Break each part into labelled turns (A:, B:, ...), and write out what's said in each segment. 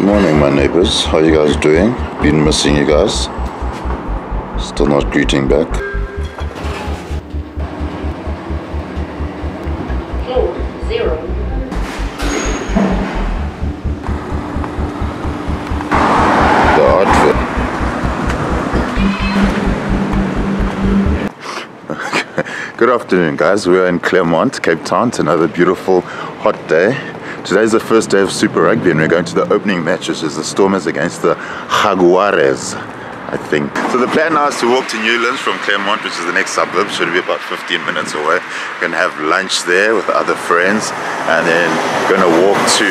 A: Morning, my neighbors. How you guys doing? Been missing you guys. Still not greeting back.
B: Hold zero.
A: The outfit. Good afternoon, guys. We are in Claremont, Cape Town. It's another beautiful, hot day. Today is the first day of Super Rugby, and we're going to the opening match, which is the Stormers against the Jaguares, I think. So the plan now is to walk to Newlands from Claremont, which is the next suburb. Should be about 15 minutes away. We're going to have lunch there with other friends, and then going to walk to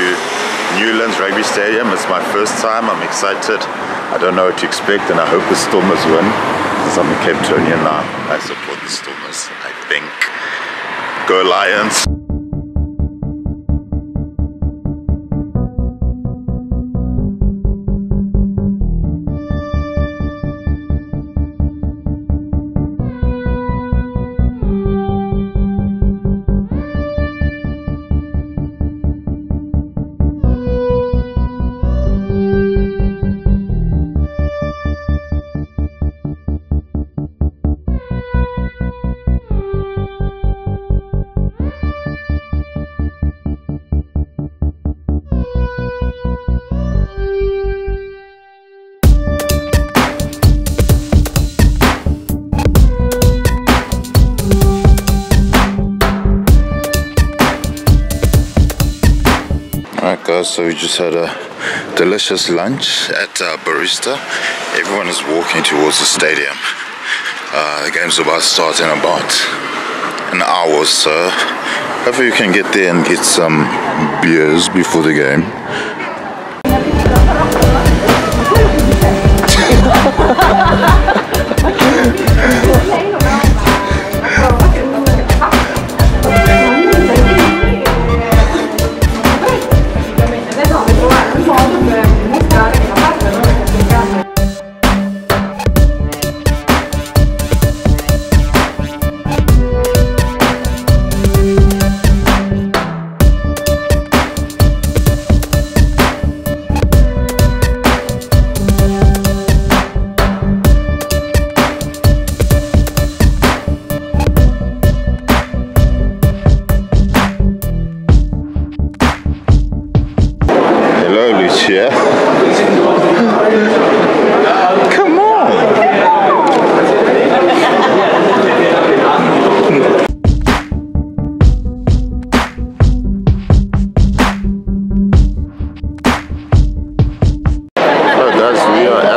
A: Newlands Rugby Stadium. It's my first time. I'm excited. I don't know what to expect, and I hope the Stormers win. Since I'm a Cape Townian now, I support the Stormers. I think. Go Lions! So we just had a delicious lunch at uh, Barrister's. Everyone is walking towards the stadium. Uh, the game's about to start in about an hour or so. Hopefully you can get there and get some beers before the game. we are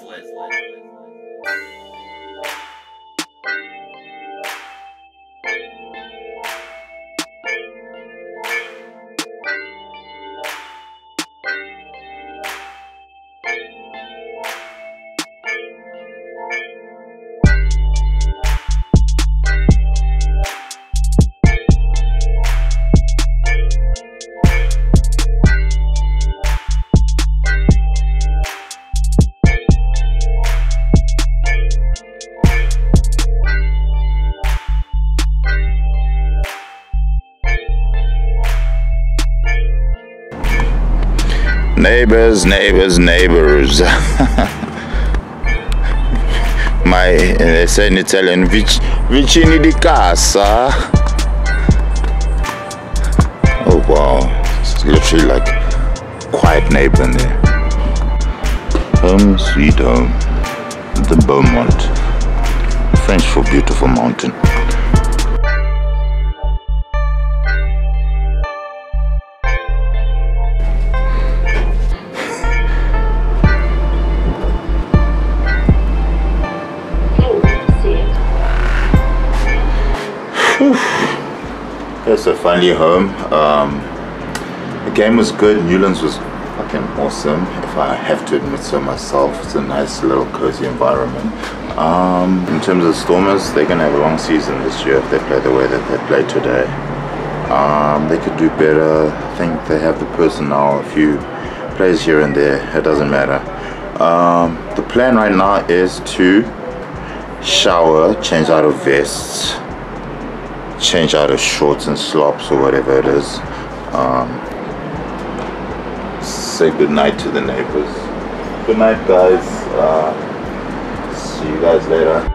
A: Leslie. Neighbors, neighbors, neighbors. My, they say in Italian, vicini di casa. Oh wow, it's literally like quiet neighbor in there. Home sweet home, the Beaumont. French for beautiful mountain. Okay, so finally home. Um, the game was good. Newlands was fucking awesome, if I have to admit so myself. It's a nice little cozy environment. Um, in terms of Stormers, they're gonna have a long season this year if they play the way that they played today. Um, they could do better. I think they have the personnel, a few plays here and there. It doesn't matter. Um, the plan right now is to shower, change out of vests, change out of shorts and slops or whatever it is. Um, say good night to the neighbors. Good night, guys. Uh, see you guys later.